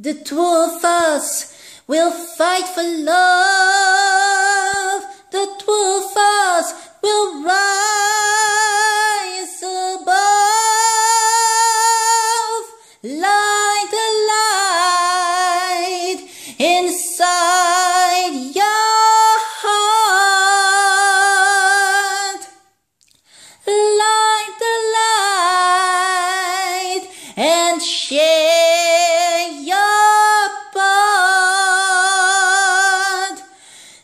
The two of us will fight for love. The two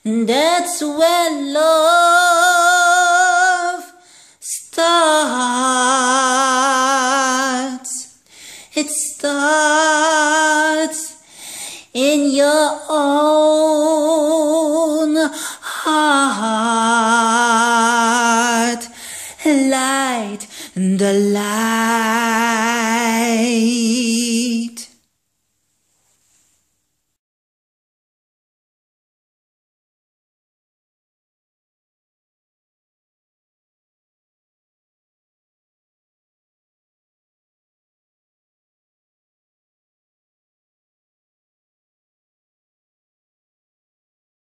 That's when love starts. It starts in your own heart. Light the light.